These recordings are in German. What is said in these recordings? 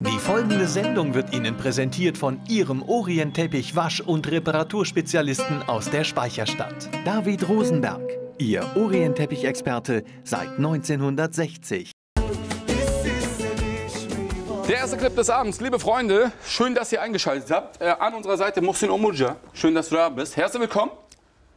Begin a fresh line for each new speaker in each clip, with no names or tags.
Die folgende Sendung wird Ihnen präsentiert von Ihrem Orientteppich Wasch- und Reparaturspezialisten aus der Speicherstadt. David Rosenberg, Ihr Orientteppich-Experte seit 1960.
Der erste Clip des Abends, liebe Freunde, schön, dass ihr eingeschaltet habt. Äh, an unserer Seite Muhsin Omurja, schön, dass du da bist. Herzlich willkommen.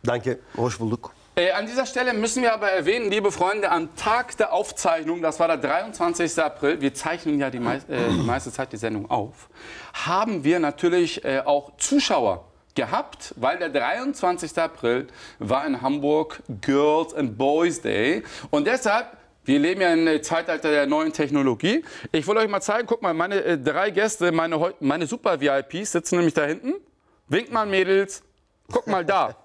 Danke, hoş bulduk.
Äh, an dieser Stelle müssen wir aber erwähnen, liebe Freunde, am Tag der Aufzeichnung, das war der 23. April, wir zeichnen ja die, mei äh, die meiste Zeit die Sendung auf, haben wir natürlich äh, auch Zuschauer gehabt, weil der 23. April war in Hamburg Girls and Boys Day und deshalb wir leben ja im Zeitalter der neuen Technologie. Ich will euch mal zeigen, guck mal, meine äh, drei Gäste, meine, meine Super-VIPs sitzen nämlich da hinten. Winkt mal, Mädels. Guck mal da.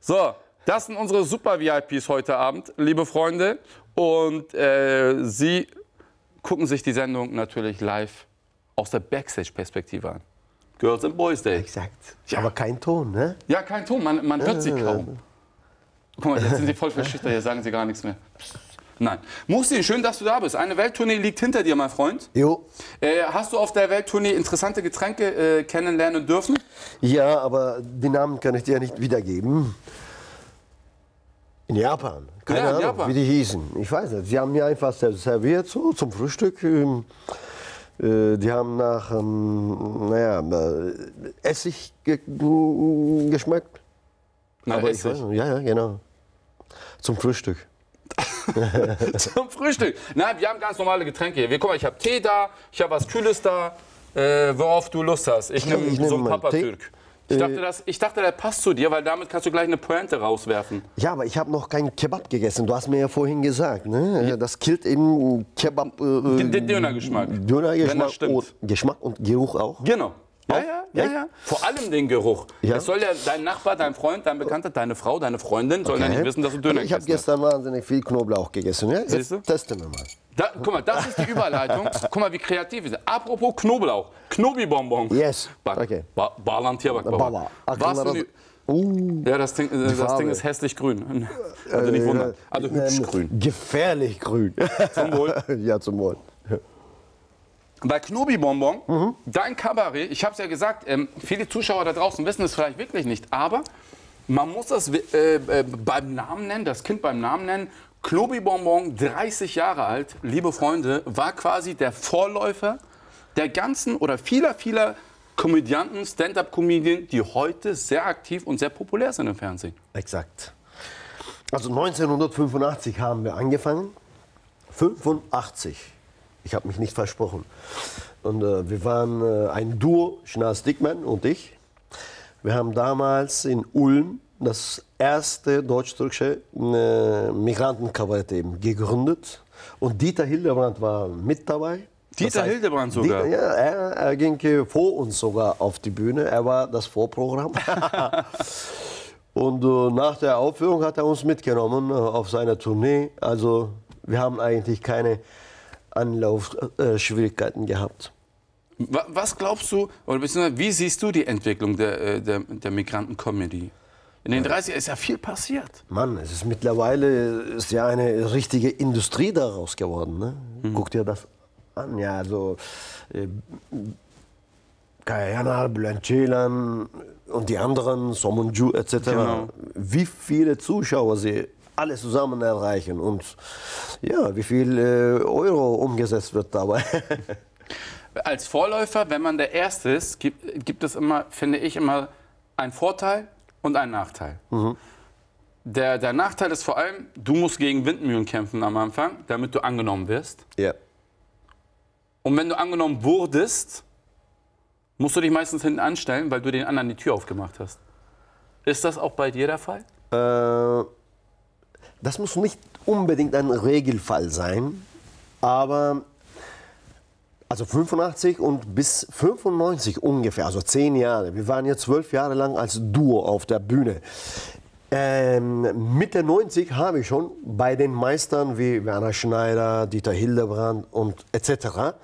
So, das sind unsere Super-VIPs heute Abend, liebe Freunde. Und äh, sie gucken sich die Sendung natürlich live aus der Backstage-Perspektive an. Girls and Boys Day.
Exakt.
Ja.
Aber kein Ton, ne?
Ja, kein Ton, man, man hört sie kaum. Guck mal, jetzt sind sie voll verschüchtert, jetzt sagen sie gar nichts mehr. Nein. Musti, schön, dass du da bist. Eine Welttournee liegt hinter dir, mein Freund.
Jo.
Äh, hast du auf der Welttournee interessante Getränke äh, kennenlernen dürfen?
Ja, aber die Namen kann ich dir nicht wiedergeben. In Japan. Keine
Ja,
Ahnung,
Japan.
wie die hießen. Ich weiß nicht. Sie haben mir einfach ser- serviert so zum Frühstück. ähm, äh, Die haben nach, ähm, naja, äh, Essig ge geschmeckt.
Na,
Aber ich
Essig.
weiß nicht. Ja, ja, genau. Zum Frühstück.
Zum Frühstück. Nein, wir haben ganz normale Getränke hier. Wir, guck mal, ich habe Tee da, ich habe was Kühles da, äh, worauf du Lust hast. Ich nehme
ich nehm
so einen. Papa-Türk. Ich
Äh,
dachte, das, ich dachte, der passt zu dir, weil damit kannst du gleich eine Pointe rauswerfen.
Ja, aber ich habe noch keinen Kebab gegessen. Du hast mir ja vorhin gesagt, ne? Das killt in Kebab. Äh,
Den, den Dönergeschmack. Wenn das
Dönergeschmack
stimmt.
und Geschmack und Geruch auch.
Genau. Ja, ja, ja, ja. Vor allem den Geruch.
Ja.
Es soll ja dein Nachbar, dein Freund, dein Bekannter, deine Frau, deine Freundin sollen ja nicht wissen, dass du Döner
Also Ich habe gestern wahnsinnig viel Knoblauch gegessen. Ja? Jetzt
Siehst du?
testen wir mal.
Da, guck mal, das ist die Überleitung. Guck mal, wie kreativ sind. Apropos Knoblauch. Knobibonbon.
Yes.
Bak,
Okay.
Ba Bağlantıya bak
Baba.
baba.
Aklına
Was eine,
Uh,
ja, das Ding, äh, das. Ding ist hässlich grün. Also nicht wundern. Also hübsch
ähm,
grün.
Gefährlich grün.
Zum Wohl.
ja, zum Wohl.
Bei Knobi-Bonbon,
Mhm.
dein Kabarett, ich habe es ja gesagt, ähm, viele Zuschauer da draußen wissen es vielleicht wirklich nicht, aber man muss das äh, äh, beim Namen nennen, das Kind beim Namen nennen. Knobi-Bonbon, 30 Jahre alt, liebe Freunde, war quasi der Vorläufer der ganzen oder vieler, vieler Komödianten, Stand-up-Comedien, die heute sehr aktiv und sehr populär sind im Fernsehen.
Exakt. Also 1985 haben wir angefangen. 85. Ich habe mich nicht versprochen. Und äh, wir waren äh, ein Duo, Schnas Dickmann und ich. Wir haben damals in Ulm das erste deutsch-türkische äh, Migrantenkabarett eben gegründet. Und Dieter Hildebrand war mit dabei.
Dieter
Das heißt,
Hildebrand sogar?
Dieter, ja, er, er ging äh, vor uns sogar auf die Bühne. Er war das Vorprogramm. Und äh, nach der Aufführung hat er uns mitgenommen äh, auf seine Tournee. Also wir haben eigentlich keine Anlaufschwierigkeiten gehabt.
Wa- Was glaubst du, oder beziehungsweise wie siehst du die Entwicklung der, äh, der, der Migranten-Comedy? In den 30 ist ja viel passiert.
Mann, es ist mittlerweile ist ja eine richtige Industrie daraus geworden. Ne? Guck dir das an. Ja, also äh, Kaya Yanar, Bülent Ceylan und die anderen, Somunju etc.
Genau.
Wie viele Zuschauer sie alle zusammen erreichen und ja, wie viel äh, Euro umgesetzt wird dabei.
Als Vorläufer, wenn man der Erste ist, gibt, gibt es immer, finde ich, immer einen Vorteil und einen Nachteil. Der, der Nachteil ist vor allem, du musst gegen Windmühlen kämpfen am Anfang, damit du angenommen wirst.
ja.
Und wenn du angenommen wurdest, musst du dich meistens hinten anstellen, weil du den anderen die Tür aufgemacht hast. Ist das auch bei dir der Fall?
Äh, das muss nicht unbedingt ein Regelfall sein, aber also 85 und bis 95 ungefähr, also zehn Jahre. Wir waren ja zwölf Jahre lang als Duo auf der Bühne. Ähm, Mitte 90 habe ich schon bei den Meistern wie Werner Schneider, Dieter Hildebrand und etc.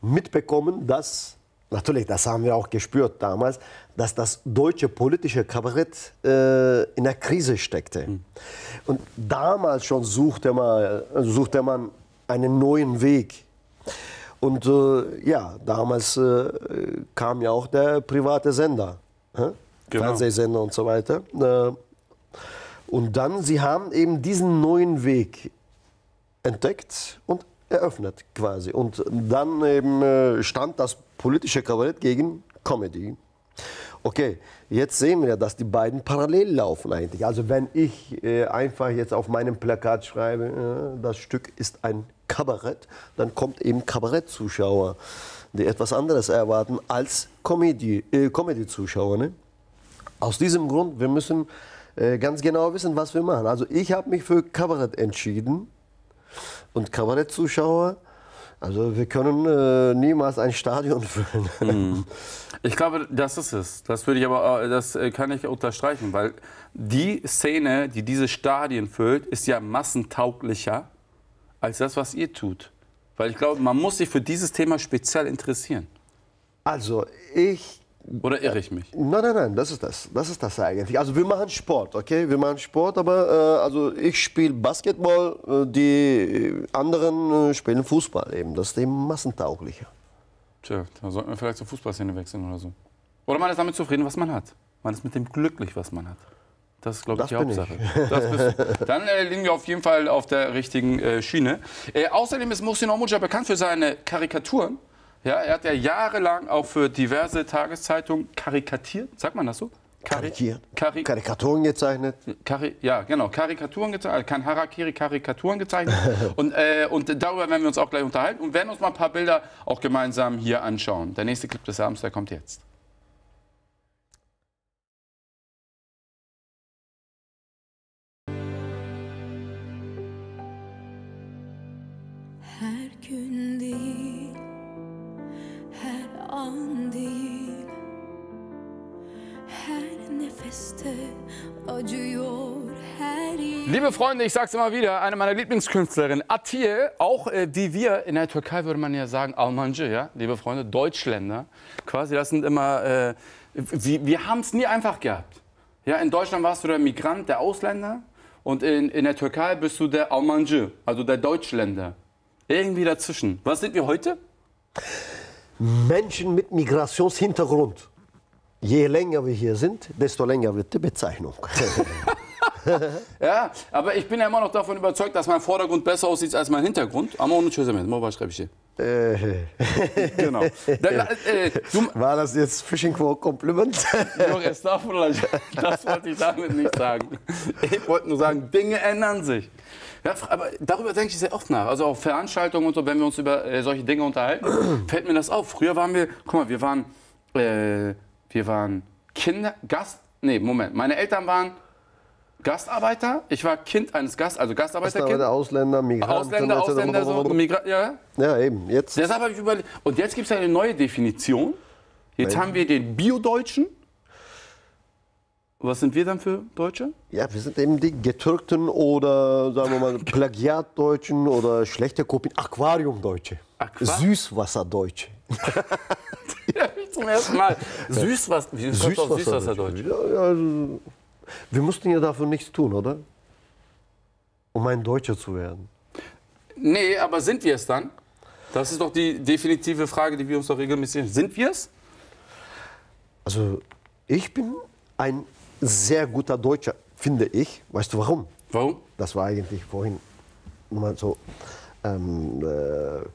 mitbekommen, dass, natürlich, das haben wir auch gespürt damals, dass das deutsche politische Kabarett äh, in der Krise steckte. Und damals schon suchte man, suchte man einen neuen Weg. Und äh, ja, damals äh, kam ja auch der private Sender, hä?
Genau.
Fernsehsender und so weiter. Äh, und dann, sie haben eben diesen neuen Weg entdeckt und eröffnet quasi. Und dann eben äh, stand das politische Kabarett gegen Comedy. Okay, jetzt sehen wir, dass die beiden parallel laufen eigentlich. Also wenn ich äh, einfach jetzt auf meinem Plakat schreibe, äh, das Stück ist ein Kabarett, dann kommt eben Kabarettzuschauer, die etwas anderes erwarten als Comedy, äh, Comedy-Zuschauer. Ne? Aus diesem Grund, wir müssen äh, ganz genau wissen, was wir machen. Also ich habe mich für Kabarett entschieden und Kabarettzuschauer, also wir können äh, niemals ein Stadion füllen.
Ich glaube, das ist es. Das würde ich aber, äh, das äh, kann ich unterstreichen, weil die Szene, die diese Stadien füllt, ist ja massentauglicher als das, was ihr tut. Weil ich glaube, man muss sich für dieses Thema speziell interessieren.
Also ich
Oder irre ich mich?
Nein, nein, nein, das ist das. Das ist das eigentlich. Also wir machen Sport, okay? Wir machen Sport, aber äh, also ich spiele Basketball, äh, die anderen äh, spielen Fußball eben. Das ist eben massentauglicher.
Tja, da sollten wir vielleicht zur Fußballszene wechseln oder so. Oder man ist damit zufrieden, was man hat. Man ist mit dem glücklich, was man hat. Das ist, glaube ich,
Das
die
bin ich.
Hauptsache. Das bist du. Dann äh, liegen wir auf jeden Fall auf der richtigen äh, Schiene. Äh, außerdem ist Muhsin Omuja bekannt für seine Karikaturen. Ja, er hat ja jahrelang auch für diverse Tageszeitungen karikatiert. Sagt man das so? Kari
Karikiert.
Kari
Karikaturen gezeichnet.
Kari ja, genau, Karikaturen gezeichnet, kein Harakiri, Karikaturen gezeichnet. und, äh, und darüber werden wir uns auch gleich unterhalten und werden uns mal ein paar Bilder auch gemeinsam hier anschauen. Der nächste Clip des Abends, der kommt jetzt. Liebe Freunde, ich sag's immer wieder, eine meiner Lieblingskünstlerinnen, Atiye, auch äh, wie wir in der Türkei würde man ja sagen, Almancı, ja, liebe Freunde, Deutschländer. Quasi, das sind immer, äh, wir, wir haben nie einfach gehabt. Ja, in Deutschland warst du der Migrant, der Ausländer und in, in der Türkei bist du der Almancı, also der Deutschländer. Irgendwie dazwischen. Was sind wir heute?
Menschen mit Migrationshintergrund. Je länger wir hier sind, desto länger wird die Bezeichnung.
Ja, aber ich bin ja immer noch davon überzeugt, dass mein Vordergrund besser aussieht als mein Hintergrund. Ama onu çözemedim. O başka bir şey. Genau. Dann, äh, du,
War das jetzt Fishing for Compliment?
Doch, Estağfurullah. Das wollte ich damit nicht sagen. Ich wollte nur sagen, Dinge ändern sich. Ja, aber darüber denke ich sehr oft nach. Also auf Veranstaltungen und so, wenn wir uns über äh, solche Dinge unterhalten, fällt mir das auf. Früher waren wir, guck mal, wir waren, äh, wir waren Kinder, Gast, nee, Moment, meine Eltern waren Gastarbeiter. Ich war Kind eines Gast, also Gastarbeiterkind.
der Ausländer, Migranten.
Ausländer. Ausländer, so, Migra ja.
Ja, eben. Jetzt.
Deshalb habe ich überlegt. Und jetzt gibt es eine neue Definition. Jetzt haben wir den Bio-Deutschen. Was sind wir dann für Deutsche?
Ja, wir sind eben die Getürkten oder sagen wir mal Plagiatdeutschen oder schlechte Kopien, Aquariumdeutsche,
Aqua-
Süßwasserdeutsche.
Zum ersten Mal. Süßwasser, wie du auf Süßwasserdeutsch?
Ja, ja, also, wir mussten ja dafür nichts tun, oder? Um ein Deutscher zu werden.
Nee, aber sind wir es dann? Das ist doch die definitive Frage, die wir uns doch regelmäßig stellen. Sind wir es?
Also ich bin ein sehr guter Deutscher, finde ich. Weißt du warum?
Warum?
Das war eigentlich vorhin nur mal so ähm, äh,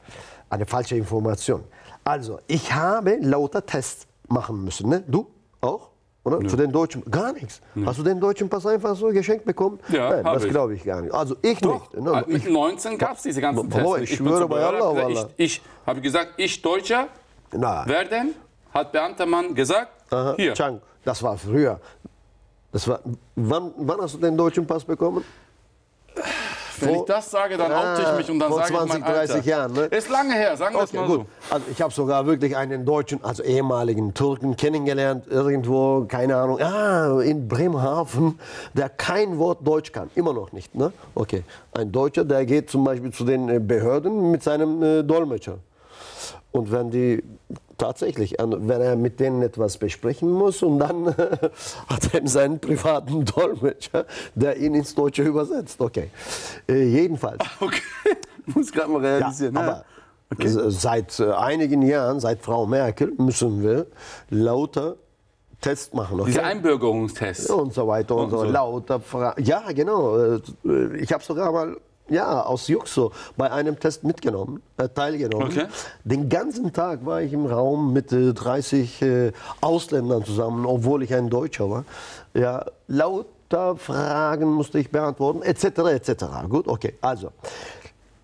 eine falsche Information. Also, ich habe lauter Tests machen müssen. Ne? Du auch? Oder? Für den deutschen Gar nichts. Hast du den deutschen Pass einfach so geschenkt bekommen?
Ja,
Nein, das
ich.
glaube ich gar nicht. Also ich
Doch.
nicht. Ne?
Ah, Mit 19 gab es diese ganzen Tests.
ich
bin
schwöre bei Allah.
Ich, ich habe gesagt, ich Deutscher.
Na,
Wer denn? Hat Beamter Mann gesagt.
aha,
Hier.
Chang, das war früher. Das war, wann, wann hast du den deutschen Pass bekommen?
Wenn ich das sage, dann oute ich mich und dann sage ich
20,
mein Alter.
30 Jahren, ne?
Ist lange her, sagen wir es
Okay,
mal
gut. Also ich habe sogar wirklich einen deutschen, also ehemaligen Türken kennengelernt, irgendwo, keine Ahnung, ah, in Bremerhaven, der kein Wort Deutsch kann. Immer noch nicht. Ne? Okay. Ein Deutscher, der geht zum Beispiel zu den äh, Behörden mit seinem äh, Dolmetscher. Und wenn die tatsächlich, wenn er mit denen etwas besprechen muss und dann hat er seinen privaten Dolmetscher, der ihn ins Deutsche übersetzt. Okay. Äh, jedenfalls.
Okay. Muss gerade mal
Ja,
realisieren. ne?
aber S- Seit äh, einigen Jahren, seit Frau Merkel, müssen wir lauter Tests machen. Okay?
Dieser Einbürgerungstest.
und so weiter und,
Und
so.
so.
Lauter Fragen. Ja, genau. Äh, Ich habe sogar mal ja, aus Jux so bei einem Test mitgenommen, äh, teilgenommen.
Okay.
Den ganzen Tag war ich im Raum mit äh, 30 äh, Ausländern zusammen, obwohl ich ein Deutscher war. Ja, lauter Fragen musste ich beantworten, etc. etc. Gut, okay. Also,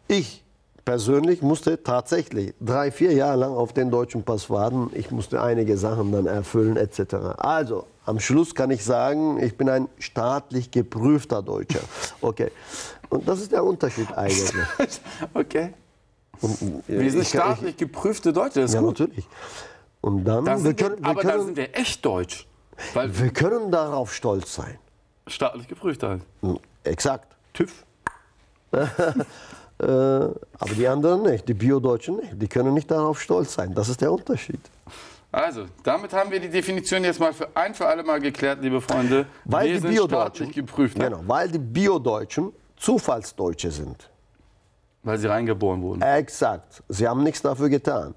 ich persönlich musste tatsächlich drei, vier Jahre lang auf den deutschen Pass warten. Ich musste einige Sachen dann erfüllen etc. Also am Schluss kann ich sagen, ich bin ein staatlich geprüfter Deutscher. Okay. Und das ist der Unterschied eigentlich.
Okay.
Und, äh,
Wir sind
ich-
staatlich geprüfte Deutsche, das
Ich,
ist
ja,
gut.
natürlich. Und dann,
Dann
wir
sind wir,
können, wir,
aber dann
können,
sind wir echt deutsch. Weil
wir können darauf stolz sein.
staatlich geprüft halt.
Hm, Exakt. TÜV. äh, aber die anderen nicht, die Bio-Deutschen nicht. Die können nicht darauf stolz sein. Das ist der Unterschied.
Also, damit haben wir die Definition jetzt mal für ein für alle Mal geklärt, liebe Freunde.
Weil
wir
die
sind
Bio-Deutschen,
staatlich geprüft, ne?
genau, weil die Bio-Deutschen Zufallsdeutsche sind.
weil sie reingeboren wurden.
Exakt. Sie haben nichts dafür getan.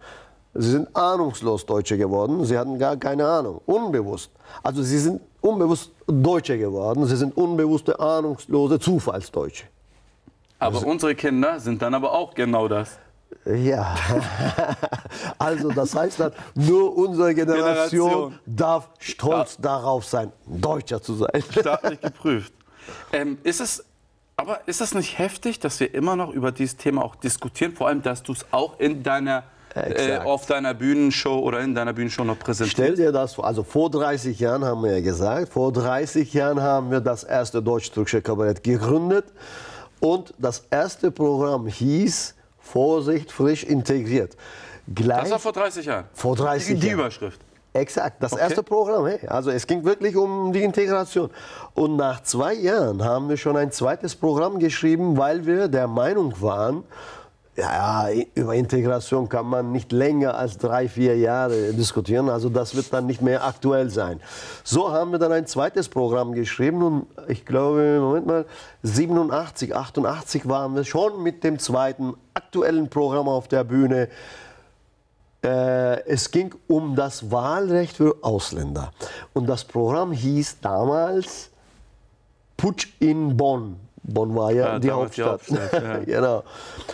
Sie sind ahnungslos Deutsche geworden. Sie hatten gar keine Ahnung. Unbewusst. Also sie sind unbewusst Deutsche geworden. Sie sind unbewusste, ahnungslose Zufallsdeutsche.
Aber unsere Kinder sind dann aber auch genau das.
Ja. also das heißt dann, nur unsere Generation,
Generation.
darf stolz darauf sein, Deutscher zu sein.
Staatlich geprüft. Ähm, ist es, aber ist das nicht heftig, dass wir immer noch über dieses Thema auch diskutieren? Vor allem, dass du es auch in deiner, äh, auf deiner Bühnenshow oder in deiner Bühnenshow noch
Stell
präsentierst?
dir das vor, also vor 30 Jahren haben wir ja gesagt, vor 30 Jahren haben wir das erste deutsch-türkische Kabarett gegründet und das erste Programm hieß Vorsicht, frisch integriert. Gleich
Das war vor 30 Jahren.
Vor 30
die, die
Jahren.
Überschrift.
Exakt, das
Okay.
erste Programm. Hey. Also es ging wirklich um die Integration. Und nach zwei Jahren haben wir schon ein zweites Programm geschrieben, weil wir der Meinung waren, ja, über Integration kann man nicht länger als drei, vier Jahre diskutieren. Also das wird dann nicht mehr aktuell sein. So haben wir dann ein zweites Programm geschrieben und ich glaube, Moment mal, 87, 88 waren wir schon mit dem zweiten aktuellen Programm auf der Bühne. Äh, es ging um das Wahlrecht für Ausländer. Und das Programm hieß damals Putsch in Bonn. Bonn war ja,
Ja,
die
damals die
Hauptstadt.
Hauptstadt, ja.
genau.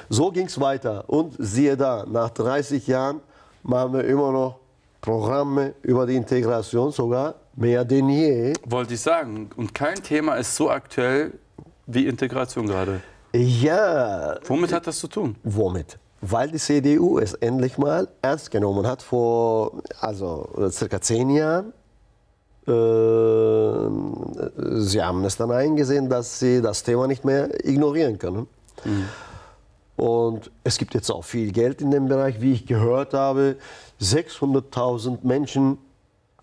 So ging es weiter. Und siehe da, nach 30 Jahren machen wir immer noch Programme über die Integration, sogar mehr denn je.
Wollte ich sagen. Und kein Thema ist so aktuell wie Integration gerade.
Ja,
Womit hat das zu tun?
Womit? Weil die CDU es endlich mal ernst genommen hat vor also circa zehn Jahren. Äh, sie haben es dann eingesehen, dass sie das Thema nicht mehr ignorieren können. Und es gibt jetzt auch viel Geld in dem Bereich, wie ich gehört habe. 600.000 Menschen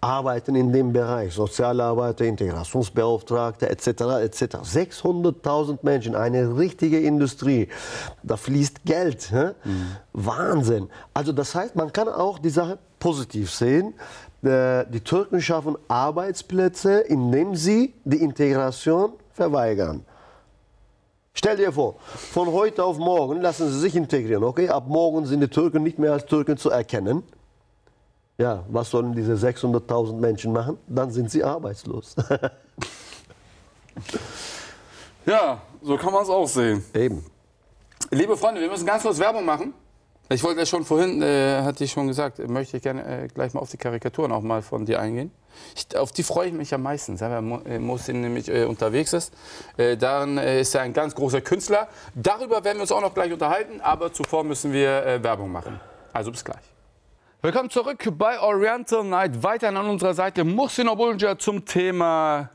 arbeiten in dem Bereich, Sozialarbeiter, Integrationsbeauftragte etc. etc. 600.000 Menschen, eine richtige Industrie. Da fließt Geld. hä? Wahnsinn. Also das heißt, man kann auch die Sache positiv sehen. Äh, Die Türken schaffen Arbeitsplätze, indem sie die Integration verweigern. Stell dir vor, von heute auf morgen lassen sie sich integrieren, okay? Ab morgen sind die Türken nicht mehr als Türken zu erkennen. Ja, was sollen diese 600.000 Menschen machen? Dann sind sie arbeitslos.
Ja, so kann man es auch sehen.
Eben.
Liebe Freunde, wir müssen ganz kurz Werbung machen. Ich wollte ja schon vorhin, äh, hatte ich schon gesagt, möchte ich gerne äh, gleich mal auf die Karikaturen auch mal von dir eingehen. Ich, auf die freue ich mich am meisten, weil Mo- äh, Mohsin nämlich äh, unterwegs ist. Äh, darin äh, ist er ein ganz großer Künstler. Darüber werden wir uns auch noch gleich unterhalten, aber zuvor müssen wir äh, Werbung machen. Also bis gleich. Willkommen zurück bei Oriental Night. Weiterhin an unserer Seite Mohsin Obulja zum Thema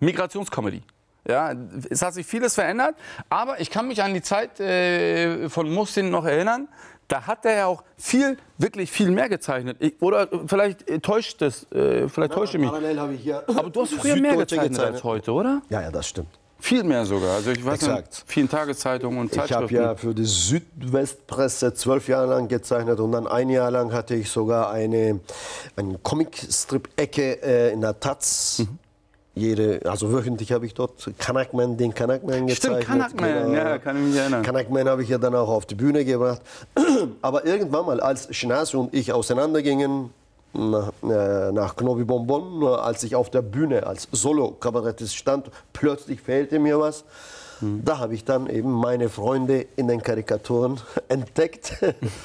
Migrationscomedy. Ja, es hat sich vieles verändert, aber ich kann mich an die Zeit äh, von Mustin noch erinnern. Da hat er ja auch viel, wirklich viel mehr gezeichnet. Ich, oder vielleicht äh, täuscht es, äh, vielleicht täuscht er mich.
Parallel habe ich hier.
Aber du hast früher mehr
Süddeutsche
gezeichnet als heute, oder?
Ja, ja, das stimmt.
Viel mehr sogar. Also ich weiß
Exakt.
nicht, vielen Tageszeitungen und
Ich habe
Zeitschriften.
ja für die Südwestpresse zwölf Jahre lang gezeichnet und dann ein Jahr lang hatte ich sogar eine, eine Comicstrip-Ecke äh, in der Taz. jede, also wöchentlich habe ich dort Kanakman, den Kanakman gezeichnet.
Stimmt, Kanakman, ja, kann ich mich erinnern.
Kanakman habe ich ja dann auch auf die Bühne gebracht. Aber irgendwann mal, als Schnasi und ich auseinandergingen, nach, äh, nach Knobi Bonbon, als ich auf der Bühne als Solo-Kabarettist stand, plötzlich fehlte mir was. Da habe ich dann eben meine Freunde in den Karikaturen entdeckt.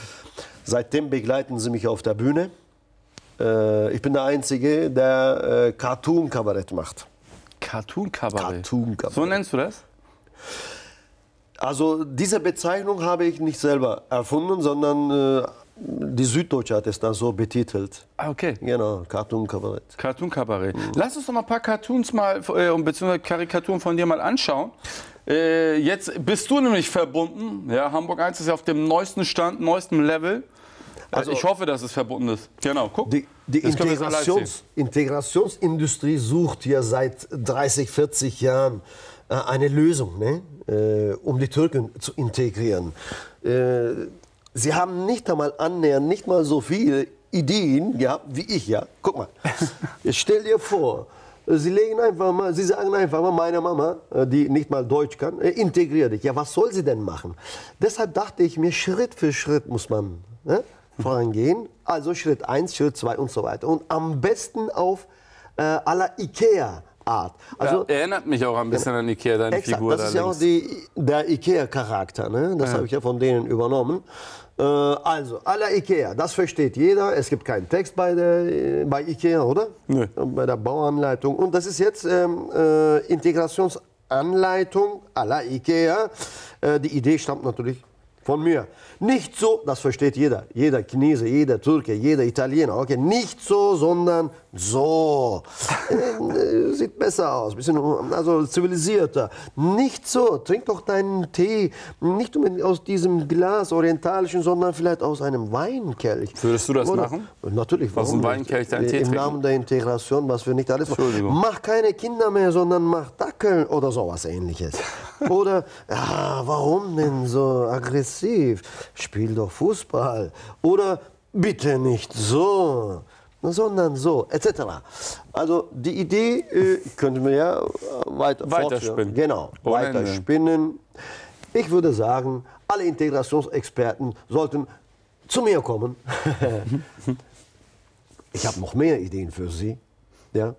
Seitdem begleiten sie mich auf der Bühne. Äh, ich bin der Einzige, der äh, Cartoon-Kabarett macht.
Cartoon-Kabarett.
Cartoon-Kabarett.
So nennst du das?
Also diese Bezeichnung habe ich nicht selber erfunden, sondern die Süddeutsche hat es dann so betitelt.
Ah, okay.
Genau, Cartoon-Kabarett.
Cartoon-Kabarett. Lass uns doch mal ein paar Cartoons mal, äh, beziehungsweise Karikaturen von dir mal anschauen. Äh, jetzt bist du nämlich verbunden. Ja, Hamburg 1 ist ja auf dem neuesten Stand, neuestem Level. Also ich hoffe, dass es verbunden ist. Genau, guck.
Die, die Integrations, Integrationsindustrie sucht ja seit 30, 40 Jahren äh, eine Lösung, ne? äh, um die Türken zu integrieren. Äh, sie haben nicht einmal annähernd, nicht mal so viele Ideen gehabt wie ich, ja. Guck mal, jetzt stell dir vor, Sie legen einfach mal, Sie sagen einfach mal, meine Mama, äh, die nicht mal Deutsch kann, äh, integrier dich. Ja, was soll sie denn machen? Deshalb dachte ich mir, Schritt für Schritt muss man ne, vorangehen. Also Schritt 1, Schritt 2 und so weiter. Und am besten auf äh, aller Ikea-Art. Also,
ja, erinnert mich auch ein bisschen an Ikea, deine
Exakt,
Figur
das
da
ist ja auch die, der Ikea-Charakter. Ne? Das habe ich ja von denen übernommen. Äh, also, à la Ikea, das versteht jeder. Es gibt keinen Text bei, der, bei Ikea, oder?
Nö.
Bei der Bauanleitung. Und das ist jetzt ähm, äh, Integrationsanleitung à la Ikea. Äh, die Idee stammt natürlich von mir. Nicht so, das versteht jeder, jeder Chinese, jeder Türke, jeder Italiener, okay, nicht so, sondern so. Äh, äh, sieht besser aus, bisschen also zivilisierter. Nicht so, trink doch deinen Tee, nicht aus diesem Glas orientalischen, sondern vielleicht aus einem Weinkelch.
Würdest du das
Oder-
machen?
Natürlich,
Aus einem? Weinkelch deinen Tee
Im
trinken?
Namen der Integration, was wir nicht alles machen. Mach keine Kinder mehr, sondern mach Dackel oder sowas ähnliches. Oder, ja, warum denn so aggressiv? Spiel doch Fußball. Oder, bitte nicht so, sondern so, etc. Also die Idee äh, könnten wir ja äh, weiter
Weiterspinnen.
fortführen. Genau,
Ohne
weiter
Ende.
spinnen. Ich würde sagen, alle Integrationsexperten sollten zu mir kommen. ich habe noch mehr Ideen für Sie. Ja?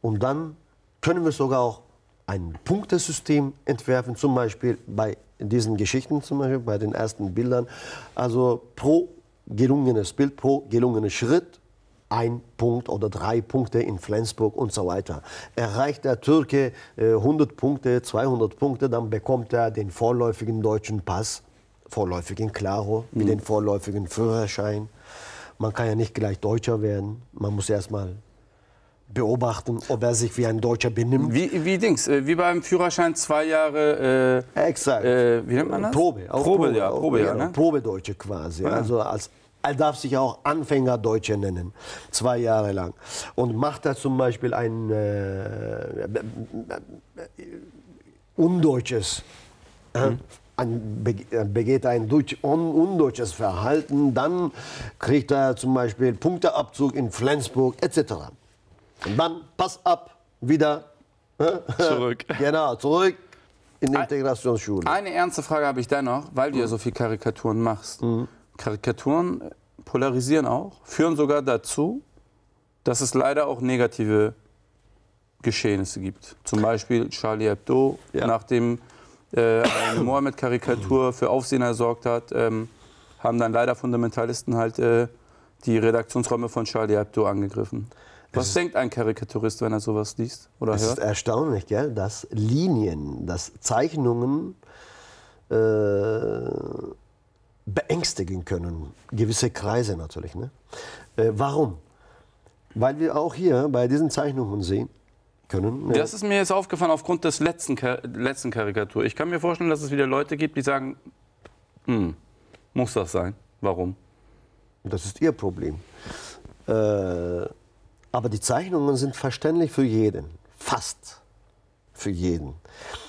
Und dann können wir sogar auch ein Punktesystem entwerfen, zum Beispiel bei diesen Geschichten, zum Beispiel bei den ersten Bildern. Also pro gelungenes Bild, pro gelungenes Schritt ein Punkt oder drei Punkte in Flensburg und so weiter. Erreicht der Türke äh, 100 Punkte, 200 Punkte, dann bekommt er den vorläufigen deutschen Pass, vorläufigen Claro, wie den vorläufigen Führerschein. Man kann ja nicht gleich Deutscher werden. Man muss erstmal beobachten, ob er sich wie ein Deutscher benimmt.
Wie, wie Dings, äh, wie beim Führerschein zwei Jahre. Äh,
Exakt.
Äh, wie nennt man das?
Probe. auch
Probe, ja, Probe, ja, ne?
Probedeutsche quasi. Also als, er darf sich auch Anfängerdeutsche nennen, zwei Jahre lang. Und macht er zum Beispiel ein äh, Undeutsches, äh, ein, bege- äh, begeht ein deutsch, un, undeutsches Verhalten, dann kriegt er zum Beispiel Punkteabzug in Flensburg etc. Und dann, pass ab, wieder äh,
Zurück.
genau, zurück in die Integrationsschule.
Eine ernste Frage habe ich dennoch, weil du ja so viel Karikaturen machst. Karikaturen äh, polarisieren auch, führen sogar dazu, dass es leider auch negative Geschehnisse gibt. Zum Beispiel Charlie Hebdo,
Ja.
nachdem äh, eine Mohammed-Karikatur für Aufsehen gesorgt hat, ähm, haben dann leider Fundamentalisten halt äh, die Redaktionsräume von Charlie Hebdo angegriffen. Was denkt ein Karikaturist, wenn er sowas liest oder
Es ist
hört?
erstaunlich, gell, dass Linien, dass Zeichnungen äh, beängstigen können. Gewisse Kreise natürlich. Ne? Äh, warum? Weil wir auch hier bei diesen Zeichnungen sehen können. ne,
Das ist mir jetzt aufgefallen aufgrund des letzten, Ka- letzten Karikatur. Ich kann mir vorstellen, dass es wieder Leute gibt, die sagen, hm, muss das sein? Warum?
Das ist ihr Problem. Äh, aber die Zeichnungen sind verständlich für jeden. Fast für jeden.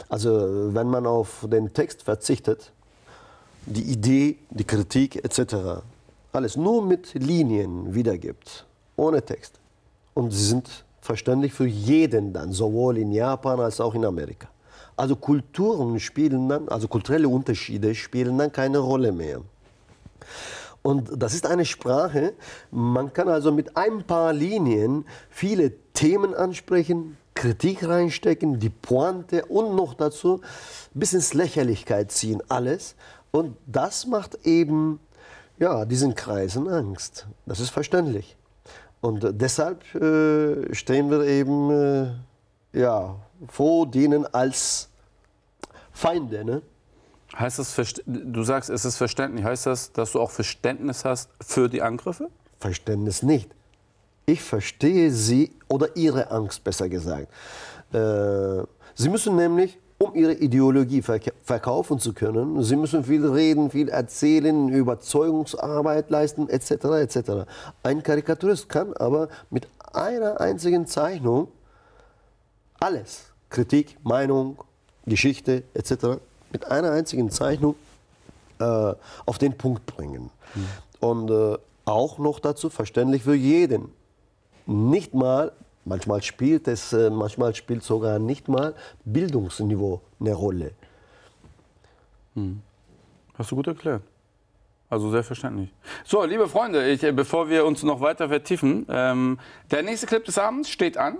Also wenn man auf den Text verzichtet, die Idee, die Kritik etc. alles nur mit Linien wiedergibt, ohne Text. Und sie sind verständlich für jeden dann, sowohl in Japan als auch in Amerika. Also Kulturen spielen dann, also kulturelle Unterschiede spielen dann keine Rolle mehr. Und das ist eine Sprache, man kann also mit ein paar Linien viele Themen ansprechen, Kritik reinstecken, die Pointe und noch dazu bis ins Lächerlichkeit ziehen, alles. Und das macht eben ja, diesen Kreisen Angst. Das ist verständlich. Und deshalb äh, stehen wir eben äh, ja, vor denen als Feinde. Ne?
Heißt das, du sagst, es ist verständlich. Heißt das, dass du auch Verständnis hast für die Angriffe?
Verständnis nicht. Ich verstehe sie oder ihre Angst, besser gesagt. Äh, sie müssen nämlich, um ihre Ideologie verk verkaufen zu können, sie müssen viel reden, viel erzählen, Überzeugungsarbeit leisten, etc. etc. Ein Karikaturist kann aber mit einer einzigen Zeichnung alles, Kritik, Meinung, Geschichte etc., mit einer einzigen Zeichnung äh, auf den Punkt bringen. Und äh, auch noch dazu verständlich für jeden. Nicht mal, manchmal spielt es, äh, manchmal spielt sogar nicht mal Bildungsniveau eine Rolle.
Hast du gut erklärt. Also sehr verständlich. So, liebe Freunde, ich, äh, bevor wir uns noch weiter vertiefen, ähm, der nächste Clip des Abends steht an.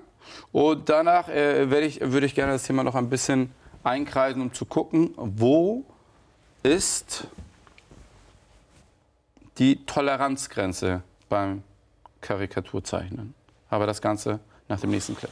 Und danach äh, ich, würde ich gerne das Thema noch ein bisschen einkreisen, um zu gucken, wo ist die Toleranzgrenze beim Karikaturzeichnen. Aber das Ganze nach dem nächsten Clip.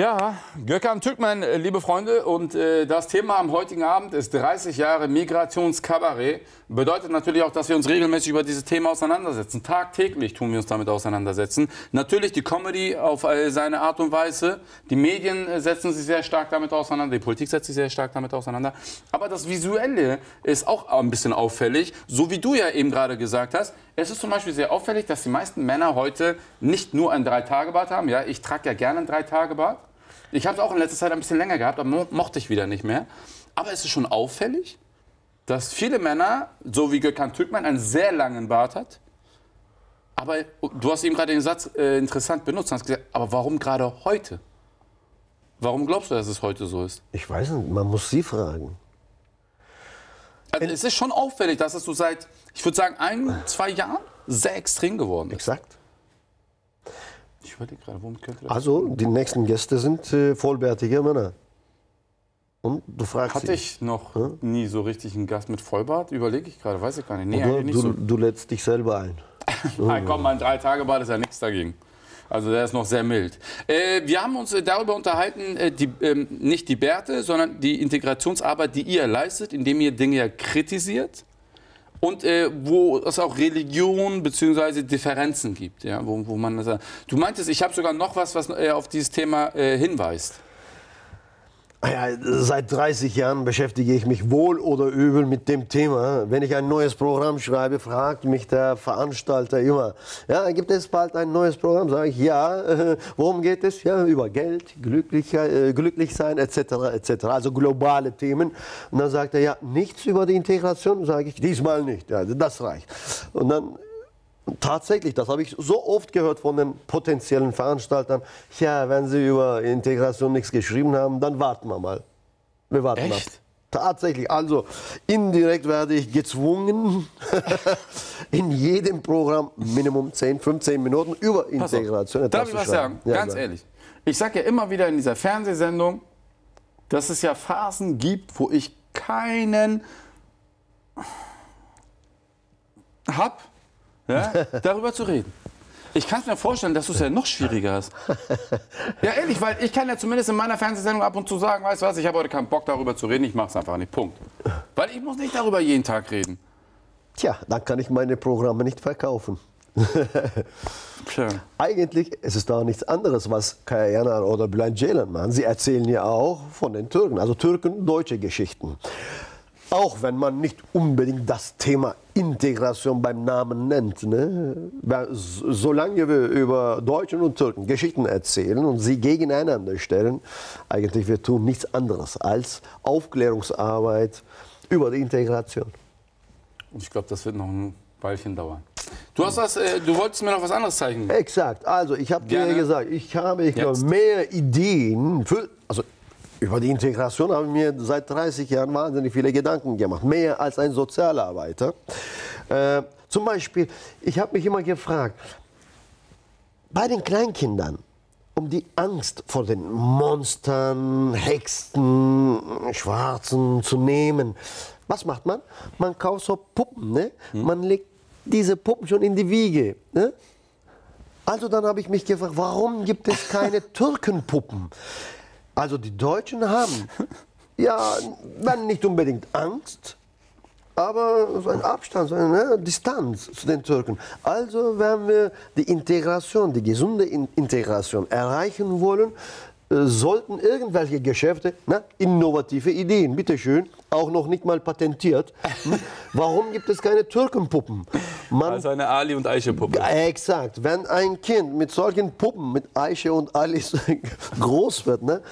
Ja, Gökhan Türkmen, äh, liebe Freunde, und äh, das Thema am heutigen Abend ist 30 Jahre Migrationskabarett. Bedeutet natürlich auch, dass wir uns regelmäßig über dieses Thema auseinandersetzen. Tagtäglich tun wir uns damit auseinandersetzen. Natürlich die Comedy auf äh, seine Art und Weise. Die Medien äh, setzen sich sehr stark damit auseinander. Die Politik setzt sich sehr stark damit auseinander. Aber das Visuelle ist auch ein bisschen auffällig. So wie du ja eben gerade gesagt hast. Es ist zum Beispiel sehr auffällig, dass die meisten Männer heute nicht nur ein Drei-Tage-Bart haben. Ja, ich trage ja gerne ein Drei-Tage-Bart. Ich habe es auch in letzter Zeit ein bisschen länger gehabt, aber mo mochte ich wieder nicht mehr. Aber es ist schon auffällig, dass viele Männer, so wie Gökhan Türkmen, einen sehr langen Bart hat. Aber du hast eben gerade den Satz äh, interessant benutzt. Hast gesagt, aber warum gerade heute? Warum glaubst du, dass es heute so ist?
Ich weiß nicht, man muss sie fragen.
Also es ist schon auffällig, dass es so seit, ich würde sagen, ein, zwei Jahren sehr extrem geworden ist.
Exakt.
Überlege gerade, womit könnte das
Also, die nächsten Gäste sind äh, vollbärtige Männer. Und du fragst
Hatte ich noch nie so richtig einen Gast mit Vollbart? Überlege ich gerade, weiß ich gar nicht. Nee,
Oder
nicht
du,
so.
du lädst dich selber ein.
Nein, komm, mein Drei-Tage-Bad ist ja nichts dagegen. Also der ist noch sehr mild. Äh, wir haben uns äh, darüber unterhalten, äh, die, ähm, nicht die Bärte, sondern die Integrationsarbeit, die ihr leistet, indem ihr Dinge ja kritisiert und äh, wo es auch Religion bzw. Differenzen gibt. Ja, wo, wo man das, du meintest, ich habe sogar noch was, was äh, auf dieses Thema äh, hinweist.
Ah Ja, seit 30 Jahren beschäftige ich mich wohl oder übel mit dem Thema. Wenn ich ein neues Programm schreibe, fragt mich der Veranstalter immer, ja, gibt es bald ein neues Programm? Sage ich, ja, äh, worum geht es? Ja, über Geld, Glücklichkeit, äh, glücklich sein, etc., etc., also globale Themen. Und dann sagt er, ja, nichts über die Integration? Sage ich, diesmal nicht, ja, das reicht. Und dann Tatsächlich, das habe ich so oft gehört von den potenziellen Veranstaltern. Ja, wenn sie über Integration nichts geschrieben haben, dann warten wir mal. Wir warten
Echt?
ab. Tatsächlich, also indirekt werde ich gezwungen, in jedem Programm Minimum 10, 15 Minuten über. Integration etwas
Darf ich was sagen?
Ja,
Ganz
sag.
ehrlich. Ich sage ja immer wieder in dieser Fernsehsendung, dass es ja Phasen gibt, wo ich keinen hab, ja, darüber zu reden. Ich kann es mir vorstellen, dass du es ja noch schwieriger hast. Ja, ehrlich, weil ich kann ja zumindest in meiner Fernsehsendung ab und zu sagen, weißt du was, ich habe heute keinen Bock darüber zu reden, ich mache es einfach nicht. Punkt. Weil ich muss nicht darüber jeden Tag reden.
Tja, dann kann ich meine Programme nicht verkaufen.
Tja.
Eigentlich ist es da nichts anderes, was Kaya Yanar oder Bülent Ceylan machen. Sie erzählen ja auch von den Türken, also Türken deutsche Geschichten. Auch wenn man nicht unbedingt das Thema Integration beim Namen nennt. Ne? Solange wir über Deutschen und Türken Geschichten erzählen und sie gegeneinander stellen, eigentlich wir tun nichts anderes als Aufklärungsarbeit über die Integration.
Ich glaube, das wird noch ein Weilchen dauern. Du, hast was, äh, du wolltest mir noch was anderes zeigen.
Exakt. Also ich habe dir gesagt, ich habe ich glaube, mehr Ideen für, also über die Integration habe ich mir seit 30 Jahren wahnsinnig viele Gedanken gemacht, mehr als ein Sozialarbeiter. Äh, zum Beispiel, ich habe mich immer gefragt, bei den Kleinkindern, um die Angst vor den Monstern, Hexen, Schwarzen zu nehmen, was macht man? Man kauft so Puppen, ne? Man legt diese Puppen schon in die Wiege. Ne? Also dann habe ich mich gefragt, warum gibt es keine Türkenpuppen? Also die Deutschen haben ja dann nicht unbedingt Angst, aber so ein Abstand, so eine ne, Distanz zu den Türken. Also wenn wir die Integration, die gesunde In Integration erreichen wollen, sollten irgendwelche Geschäfte, na, innovative Ideen, bitteschön, auch noch nicht mal patentiert. Hm? Warum gibt es keine Türkenpuppen? Man
Also eine Ali- und Eiche-Puppe.
exakt. Wenn ein Kind mit solchen Puppen, mit Eiche und Alice groß wird, ne,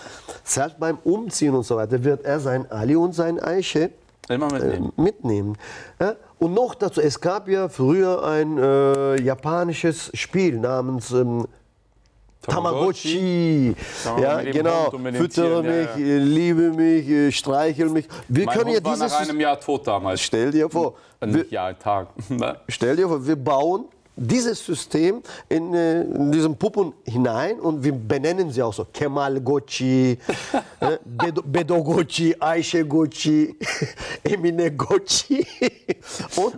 selbst beim Umziehen und so weiter, wird er sein Ali und sein Eiche
Immer mitnehmen.
äh, mitnehmen. Ja? Und noch dazu, es gab ja früher ein äh, japanisches Spiel namens ähm, Tamagotchi.
Tamagotchi.
Ja, genau. Füttere
Tieren, ja,
mich, äh, liebe mich, äh, streichel mich. Wir
Mein
können
Hund
ja
war
dieses.
nach einem Jahr tot damals.
Stell dir vor.
Äh,
wir-
Nicht Jahr, Tag. Ne?
Stell dir vor, wir bauen dieses System in, äh, in diesen Puppen hinein und wir benennen sie auch so. Kemal Goci, äh, Bedo- Bedo Goci, Aisha Goci, Emine Goci. Und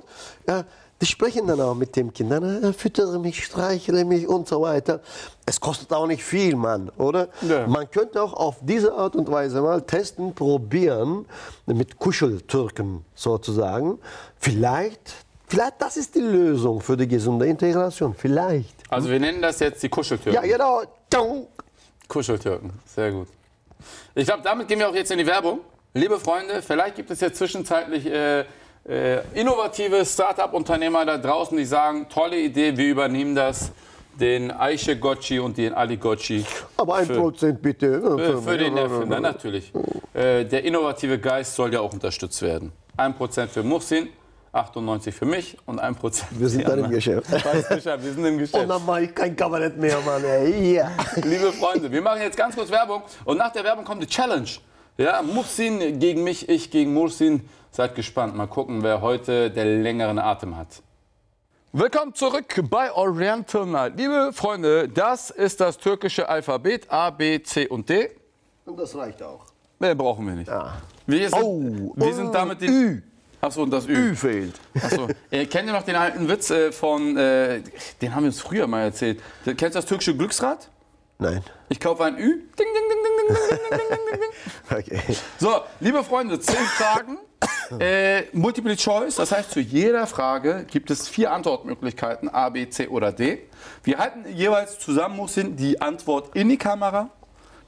äh, die sprechen dann auch mit dem Kind. Dann, äh, füttere mich, streichle mich und so weiter. Es kostet auch nicht viel, Mann, oder?
Ja.
Man könnte auch auf diese Art und Weise mal testen, probieren, mit Kuscheltürken sozusagen. Vielleicht, vielleicht das ist die Lösung für die gesunde Integration. Vielleicht.
Also wir nennen das jetzt die Kuscheltürken.
Ja, genau.
Kuscheltürken, sehr gut. Ich glaube, damit gehen wir auch jetzt in die Werbung. Liebe Freunde, vielleicht gibt es jetzt zwischenzeitlich äh, innovative Start-up-Unternehmer da draußen, die sagen, tolle Idee, wir übernehmen das, den Aiche Gocci und den Ali Gocci.
Aber ein
Für-
Prozent bitte.
Für, für den Erfinder, natürlich. Äh, der innovative Geist soll ja auch unterstützt werden. 1% für Muhsin, 98 für mich und 1%
Wir sind dann im Geschäft.
Bescheid, wir sind im
Und
Geschäft.
dann mache ich kein Kabarett mehr, Mann. Ey. Ja.
Liebe Freunde, wir machen jetzt ganz kurz Werbung und nach der Werbung kommt die Challenge. Ja, Muhsin gegen mich, ich gegen Muhsin. Seid gespannt, mal gucken, wer heute den längeren Atem hat. Willkommen zurück bei Oriental Night. Liebe Freunde, das ist das türkische Alphabet A, B, C und D.
Und das reicht auch.
Mehr brauchen wir nicht. Wir sind,
Oh,
wir sind damit die.
Ü.
Achso, und das Ü.
fehlt.
Achso. Äh, kennt ihr noch den alten Witz äh, von, äh, den haben wir uns früher mal erzählt. Kennst du das türkische Glücksrad?
Nein.
Ich kaufe ein Ü. Ding, ding, ding, ding, ding, ding, ding, ding, ding, ding.
Okay.
So, liebe Freunde, zehn Fragen. Äh, Multiple Choice, das heißt, zu jeder Frage gibt es vier Antwortmöglichkeiten, A, B, C oder D. Wir halten jeweils zusammen, Muhsin, die Antwort in die Kamera.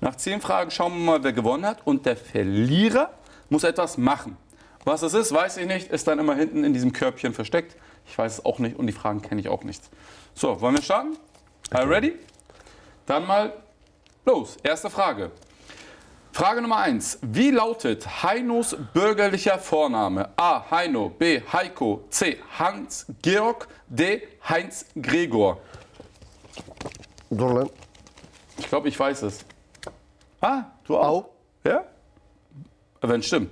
Nach zehn Fragen schauen wir mal, wer gewonnen hat. Und der Verlierer muss etwas machen. Was das ist, weiß ich nicht, ist dann immer hinten in diesem Körbchen versteckt. Ich weiß es auch nicht und die Fragen kenne ich auch nicht. So, wollen wir starten? Are you ready? Dann mal los. Erste Frage. Frage Nummer 1. Wie lautet Heinos bürgerlicher Vorname? A. Heino. B. Heiko. C. Hans Georg. D. Heinz Gregor. Ich glaube, ich weiß es. Ah, du auch?
Auch.
Ja? Wenn stimmt.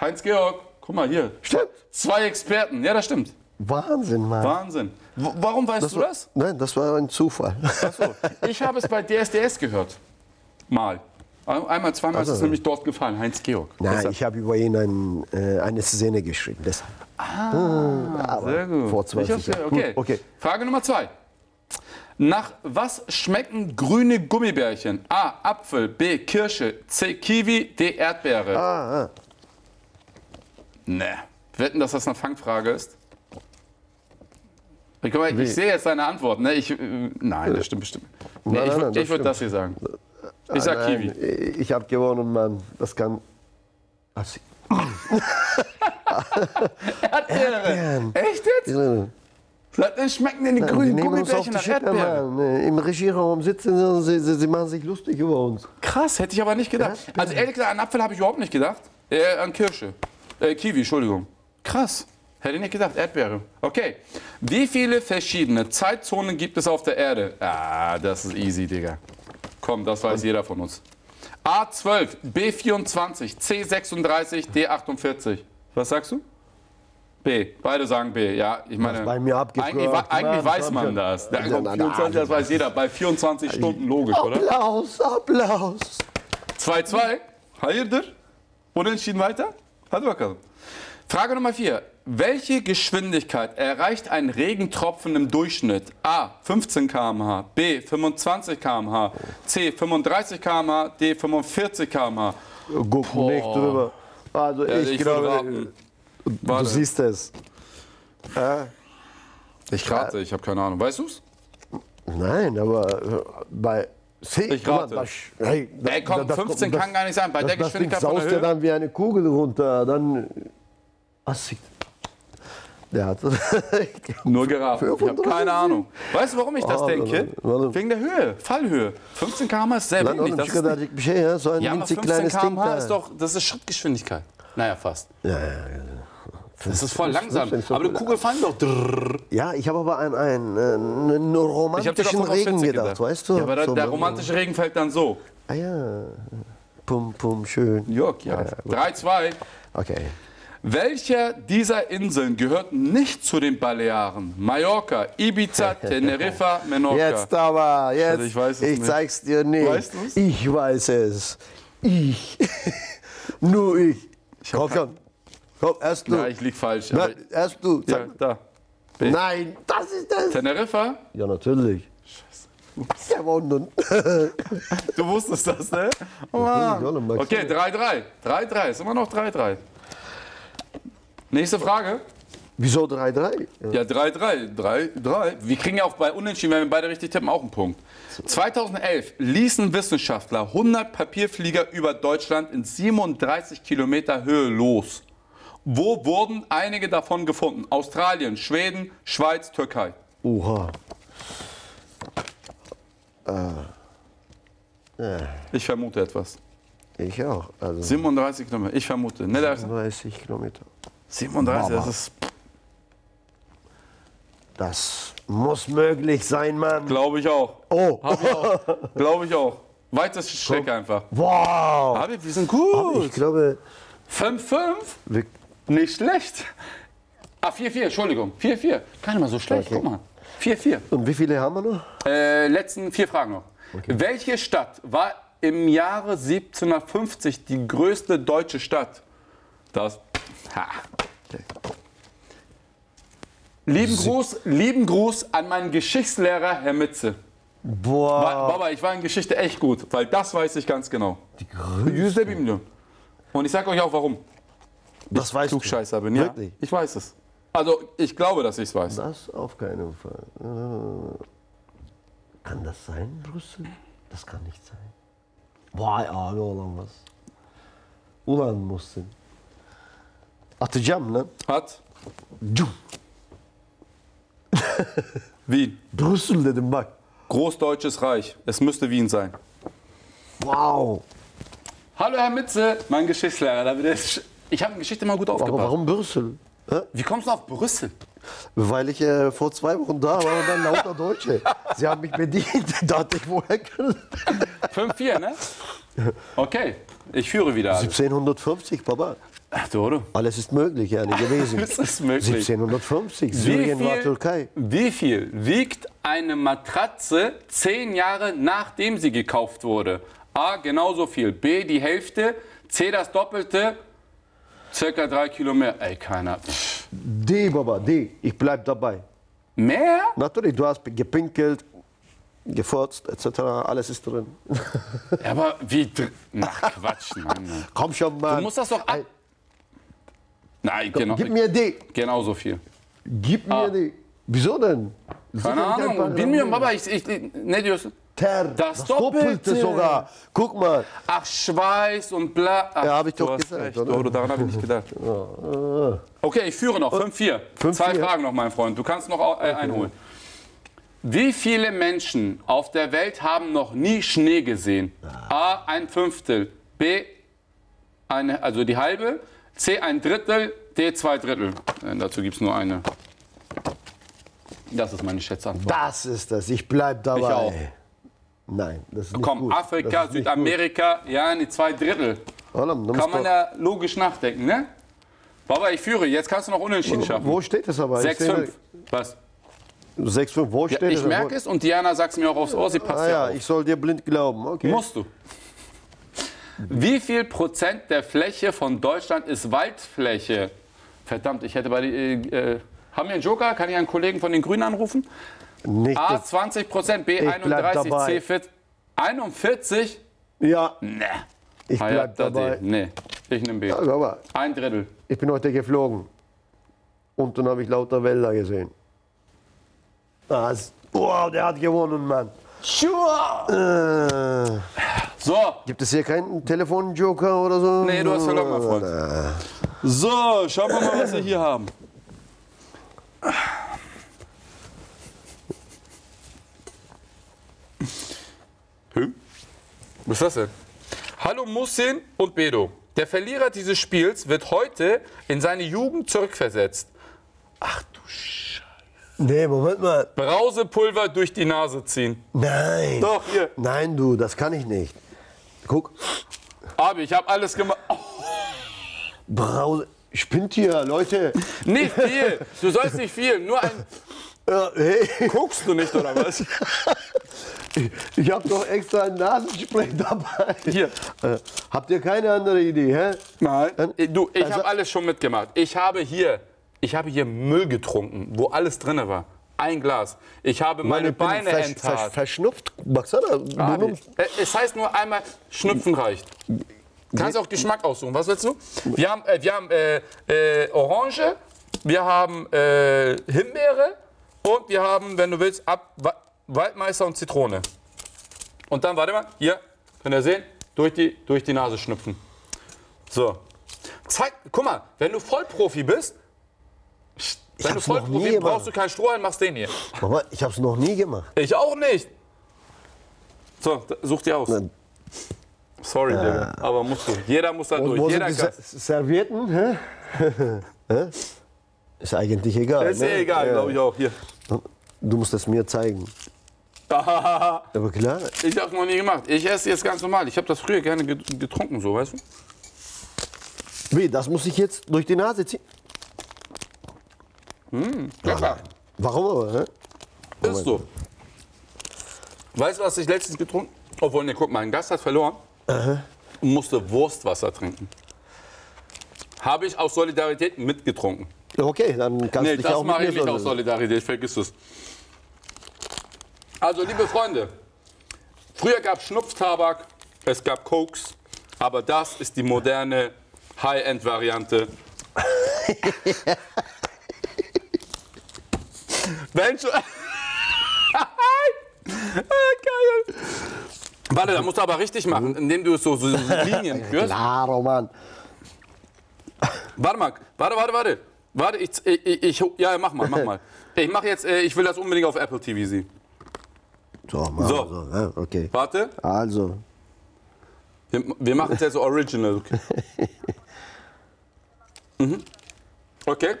Heinz Georg. Guck mal hier.
Stimmt.
Zwei Experten. Ja, das stimmt.
Wahnsinn, Mann.
Wahnsinn. W warum weißt du
war-
das?
Nein, das war ein Zufall.
Achso. Ich habe es bei DSDS gehört. Mal. Einmal, zweimal ist es
Also.
nämlich dort gefallen. Heinz Georg.
Nein,
Deshalb.
ich habe über ihn ein, äh, eine Szene geschrieben. Deshalb. Ah,
Sehr gut.
Vor 20
Ich hab's-
Jahren.
Okay.
Gut, okay.
Frage Nummer zwei. Nach was schmecken grüne Gummibärchen? A. Apfel, B. Kirsche, C. Kiwi, D. Erdbeere.
Ah, ah.
Ne. Wetten, dass das eine Fangfrage ist? Ich, mal, ich sehe jetzt deine Antwort. Ne? Ich, äh, nein, das stimmt bestimmt. Nee, ich ich würde das hier sagen. Ich sag
Nein,
Kiwi.
Ich habe gewonnen, Mann. Das kann. Also,
Erdbeere. Echt jetzt? Was schmecken denn die
Die
grünen
auf
Gummibärchen
die
nach
Schippe,
Erdbeere?
Mann. Im Regieraum sitzen sie, sie, sie machen sich lustig über uns.
Krass, hätte ich aber nicht gedacht.
Erdbeere.
Also ehrlich gesagt, an Apfel habe ich überhaupt nicht gedacht. Äh, an Kirsche. Äh, Kiwi, Entschuldigung. Krass. Hätte ich nicht gedacht, Erdbeere. Okay. Wie viele verschiedene Zeitzonen gibt es auf der Erde? Ah, das ist easy, Digga. Komm, das weiß jeder von uns. A12, B24, C36, D48. Was sagst du? B. Beide sagen B. Ja, ich meine,
bei mir
eigentlich, eigentlich weiß man das. Da
Ja,
kommt
na,
24, das weiß jeder. Bei 24 Stunden logisch, oder?
Applaus, Applaus.
2-2. Hayırdır? Unentschieden weiter? Hadi bakalım. Frage Nummer 4. Welche Geschwindigkeit erreicht ein Regentropfen im Durchschnitt? A. 15 km/h, B. 25 km/h, C. 35 km/h, D. 45 km/h.
Guck nicht drüber. Also ich,
ich würde
glaube,
raten.
du
Warte.
siehst es. Äh,
Ich rate, ich habe keine Ahnung. Weißt du's?
nein, aber äh, bei... See,
Ich rate.
Das, hey,
Ey, komm, 15 kann gar nicht sein. Bei
das,
der
das Ding
Geschwindigkeit von der
saust ja
Höhe.
dann wie eine Kugel runter. Dann... Assig. Der hat.
Nur geraten. Ich habe
35.
keine Ahnung. Weißt du, warum ich das
Oh,
denke? Wegen der Höhe, Fallhöhe. 15 km/h ist sehr wenig. Das ist
so ein
Ja,
winzig
15
kleines Ding
km/h
da.
ist doch, das ist Schrittgeschwindigkeit. Naja, fast.
Ja, ja, ja.
Das ist voll langsam.
15 ist doch
Aber die. Kugel fallen doch.
Ja, ich habe aber an einen, äh, einen
Ich habe dir
romantischen Regen
40
gedacht, weißt du?
Ja, aber der,
So,
der romantische Regen fällt dann so.
Ah ja, pum, pum, schön.
Jörg, ja. 3-2.
Okay.
Welcher dieser Inseln gehört nicht zu den Balearen? Mallorca, Ibiza, Teneriffa, Menorca.
Jetzt aber, jetzt.
ich weiß es
ich
nicht.
zeig's dir nicht.
Weißt du's?
Ich weiß es. Ich. Nur ich.
hab
Komm schon. Komm, erst du.
Ja, ich lieg falsch.
Nein, erst du.
Ja, da.
Nein, das ist das.
Teneriffa?
Ja, natürlich. Gewonnen.
Du wusstest das, ne? Oh, Okay, 3-3. 3-3. Ist immer noch 3-3. Nächste Frage.
Wieso 3-3?
Ja, 3-3. 3-3. Wir kriegen ja auch bei Unentschieden, wenn wir beide richtig tippen, auch einen Punkt. 2011 ließen Wissenschaftler 100 Papierflieger über Deutschland in 37 Kilometer Höhe los. Wo wurden einige davon gefunden? Australien, Schweden, Schweiz, Türkei.
Oha.
Ich vermute etwas.
Ich auch. Also
37 Kilometer. Ich vermute. Ne, das
30 Kilometer.
37, das
Mama.
ist,
Das muss möglich sein, Mann.
glaube ich auch.
Oh,
Glaube ich auch. Weiteste Strecke einfach.
wow.
Aber wir sind gut.
Ich glaube,
5-5.
wir,
Nicht schlecht. Ah, 4-4, Entschuldigung. 4-4. Gar nicht mal so schlecht,
Okay.
guck mal. 4-4.
und wie viele haben wir noch?
Äh, letzten vier Fragen noch. Welche Stadt war im Jahre 1750 die größte deutsche Stadt? Das. Ha. Lieben Gruß, lieben Gruß an meinen Geschichtslehrer, Herr Mitze.
Boah.
Ba- Baba, ich war in Geschichte echt gut, weil das weiß ich ganz genau. Die größte Bibel. Und ich sage euch auch warum.
das weißt du.
Bin, ja.
Wirklich?
Ich weiß es. Also, ich glaube, dass ich es weiß.
Das auf keinen Fall. Äh, Kann das sein, Brüssel? Das kann nicht sein. Vay abi olamaz. Ulan Muhsin. Atacağım lan.
Hat
Cum.
Wien.
Brüssel dedim bak.
Großdeutsches Reich. Es müsste Wien sein.
Wow.
Hallo, Herr Mitze, mein Geschichtslehrer. Ich habe in Geschichte mal gut
Aber
aufgepasst.
warum Brüssel? Hä?
Wie kommst du auf Brüssel?
Weil ich äh, vor zwei Wochen da war und dann lauter Deutsche. Sie haben mich bedient. Da hatte ich woher können.
5-4, ne? Okay, ich führe wieder. alles.
1750, Papa.
Oder?
Alles ist möglich, ja, nicht gewesen.
Das ist möglich.
1750,
Wie
Syrien war
viel,
Türkei.
wie viel wiegt eine Matratze zehn Jahre nachdem sie gekauft wurde? A, genauso viel. B, die Hälfte. C, das Doppelte. Circa drei Kilo mehr. Ey, keiner. Pff.
D, Baba, D. Ich bleib dabei.
Mehr?
Natürlich, du hast gepinkelt, gefurzt, etc. Alles ist drin.
Ja, aber wie. Ach, Quatsch, Mann.
Komm schon mal.
Du musst das doch ab. Nein, genau,
Gib mir D.
genauso viel.
Gib mir
Ah.
D. Wieso denn? Das
Keine Ahnung.
einfach-
Bilmiyorum baba. Ich, ich, ne diyorsun? Das Doppelte.
sogar. Guck mal.
Ach, Schweiß und bla. Ach,
Ja, hab ich doch gesagt,
recht.
oder?
Daran habe ich nicht gedacht. Okay, ich führe noch. 5-4.
5-4.
Zwei Fragen noch, mein Freund. Du kannst noch äh, einholen. Wie viele Menschen auf der Welt haben noch nie Schnee gesehen? A. Ein Fünftel. B. Eine, also die halbe. C. Ein Drittel. D. Zwei Drittel. Äh, dazu gibt es nur eine. Das ist meine Schätzantwort.
Das ist das. Ich bleib dabei.
Ich auch.
Nein, das ist nicht
Komm,
gut.
Afrika, Südamerika, ja, die zwei Drittel.
gut. Da muss
Kann man ja logisch nachdenken, ne? Baba, ich führe. Jetzt kannst du noch unentschieden schaffen.
Wo steht es aber?
6-5. Was?
6-5, wo
Ja,
steht
ich
es?
merke es und Diana sagt es mir auch aufs Ohr, sie passt
Ah
ja
ja,
auf.
ich soll dir blind glauben. Okay.
Musst du. Wie viel Prozent der Fläche von Deutschland ist Waldfläche? Verdammt, ich hätte bei die, äh, äh, Haben wir einen Joker? Kann ich einen Kollegen von den Grünen anrufen?
Nicht
A
das,
20 Prozent, B
bleib
31,
dabei.
C 40. 41?
ja,
Ne.
ich
Ah,
bleib
da
dabei.
D. Nee, ich nehme B.
Ja, aber
Ein Drittel.
ich bin heute geflogen. Und dann habe ich lauter Wälder gesehen. Das, wow, der hat gewonnen, Mann. Äh,
So,
gibt es hier keinen Telefonjoker oder so?
nee, du hast verloren, mein Freund. So, schauen wir mal, was wir hier haben. Hm? Was ist das denn? Hallo Musin und Bedo. Der Verlierer dieses Spiels wird heute in seine Jugend zurückversetzt. Ach du Scheiße.
Nee, Moment mal.
Brausepulver durch die Nase ziehen.
Nein.
Doch, hier.
Nein, du, das kann ich nicht. Guck,
Abi, ich habe alles gemacht. Oh,
Brause. Spinnt hier, Leute.
nicht viel. Du sollst nicht viel. Nur ein.
Ja, hey,
Guckst du nicht, oder was?
ich habe doch extra ein Nasenspray dabei.
Hier.
Äh, habt ihr keine andere Idee, hä?
Nein. Du, ich
Also-
habe alles schon mitgemacht. Ich habe hier, ich habe hier Müll getrunken, wo alles drin war. Ein Glas. Ich habe meine
bin
Beine
versch-
enthaart.
versch- Verschnupft.
Abi, äh, Es heißt nur einmal, Schnupfen reicht. Kannst auch Geschmack aussuchen. Was willst du? Wir haben, äh, wir haben äh, äh, Orange, wir haben äh, Himbeere und wir haben, wenn du willst, ab Wa Waldmeister und Zitrone. Und dann, warte mal, hier, könnt ihr sehen, durch die, durch die Nase schnüpfen. So. Zeig, guck mal, wenn du Vollprofi bist, wenn du
hab's noch nie
Vollprofi bist,
gemacht.
brauchst du keinen Strohhalm, machst den hier.
Mama, ich habe es noch nie gemacht.
Ich auch nicht. So, such dir aus.
Na,
Sorry, Digga, aber musst du. Jeder muss da durch. Jeder.
Ser- Servietten? Hä? Hä? Ist eigentlich egal.
Ist
ne?
eh egal,
Ja.
glaube ich auch. Hier.
Du musst es mir zeigen.
ich
Aber klar,
habe noch nie gemacht. Ich esse jetzt ganz normal. Ich habe das früher gerne get- getrunken, so, weißt du?
wie, das muss ich jetzt durch die Nase ziehen?
Lecker.
Warum aber? Hä?
Ist so. Weißt du, was ich letztens getrunken Obwohl, ne, guck mal, ein Gast hat verloren und musste Wurstwasser trinken. Habe ich aus Solidarität mitgetrunken.
Okay, dann kannst
Nee,
du dich
das
auch mit
mache
mir
ich nicht aus
so-
Solidarität, vergiss es. Also, liebe Freunde, früher gab es Schnupftabak, es gab Cokes, aber das ist die moderne High-End-Variante. Wenn schon. ah, geil. Warte, da musst du aber richtig machen, indem du so, so Linien führst.
Klar, oh Mann.
Warte mal, warte, warte, warte. Warte, ich, ich, ich, ja, mach mal, mach mal. Ich mach jetzt, äh, ich will das unbedingt auf Apple TV sehen.
So, machen
So.
so. Ja, okay.
Warte,
Also,
wir, wir machen es jetzt so original. Okay. Mhm. Okay.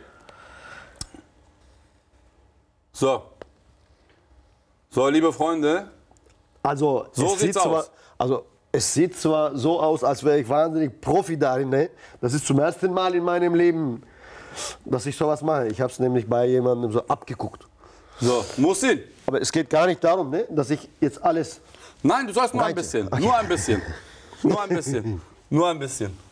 So. So, liebe Freunde,
also
So
es sieht zwar,
aus.
also es sieht zwar so aus, als wäre ich wahnsinnig Profi darin. Ne? Das ist zum ersten Mal in meinem Leben, dass ich sowas mache. Ich habe es nämlich bei jemandem so abgeguckt.
so, muss hin.
Aber es geht gar nicht darum, ne? dass ich jetzt alles.
Nein, du sollst nur ein bisschen.
Okay.
Nur ein bisschen. Nur ein bisschen. Nur ein bisschen.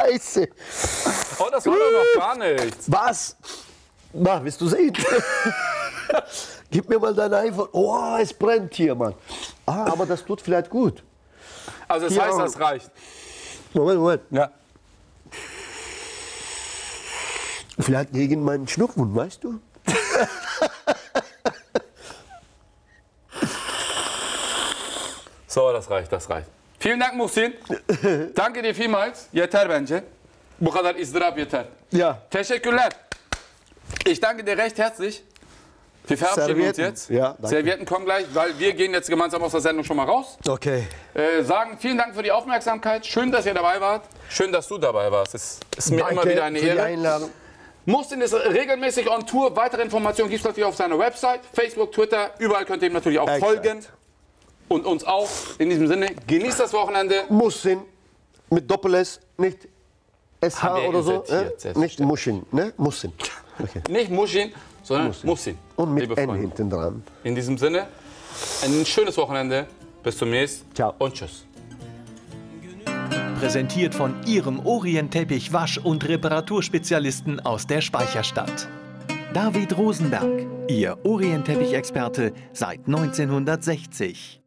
Scheiße!
Oh, das war doch noch gar nichts.
Was? Na, willst du sehen? Gib mir mal dein iPhone. Oh, es brennt hier, Mann. Ah, aber das tut vielleicht gut.
Also, das
Hier
heißt,
auch.
das reicht.
Moment, Moment.
Ja.
Vielleicht gegen meinen Schnupfen, weißt du?
So, das reicht, das reicht. Vielen Dank Muhsin. Danke dir vielmals. Yeter bence. Bu kadar ızdırap yeter.
Ja.
Teşekkürler. Ich danke dir recht herzlich. Wir verabschieden uns
Servietten.
jetzt.
Ja, danke.
Servietten kommen gleich, weil wir gehen jetzt gemeinsam aus der Sendung schon mal raus.
Okay.
Äh, sagen vielen Dank für die Aufmerksamkeit. Schön, dass ihr dabei wart. Schön, dass du dabei warst. Es ist mir
Danke
immer wieder eine
für die
Ehre.
Einladung.
Muhsin ist regelmäßig on Tour. Weitere Informationen gibt es natürlich auf seiner Website, Facebook, Twitter. Überall könnt ihr ihm natürlich auch
Exakt.
folgen. Und uns auch. In diesem Sinne, genießt das Wochenende.
Musin mit Doppel-S, nicht SH oder so. Äh? Nicht. Muschin, ne? Musin. Okay.
Nicht Muhsin, sondern Muhsin.
Und mit N hinten dran.
In diesem Sinne, ein schönes Wochenende. Bis zum nächsten.
Ciao.
Und tschüss.
Präsentiert von Ihrem Orientteppich Wasch- und Reparaturspezialisten aus der Speicherstadt. David Rosenberg, Ihr Orientteppich-Experte seit 1960.